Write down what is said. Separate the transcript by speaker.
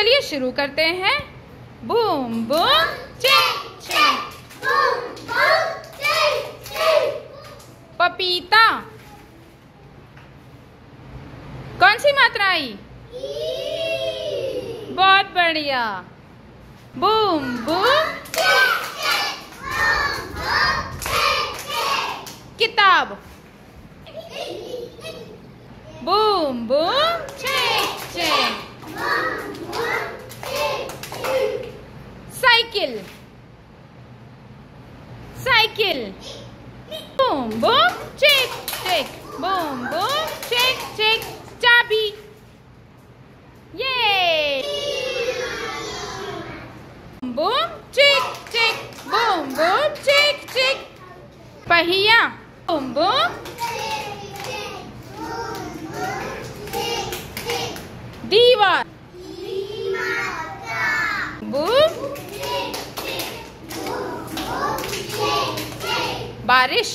Speaker 1: चलिए शुरू करते हैं। बूम बूम, चिक चिक। पपीता। कौन सी मात्रा आई? बहुत बढ़िया। Boom boom. किताब। Boom boom, check check. Cycle. Cycle. Boom boom check check boom boom check check चाबी। ये boom check check boom boom check check पहिया। बूम बूम दीवार। बारिश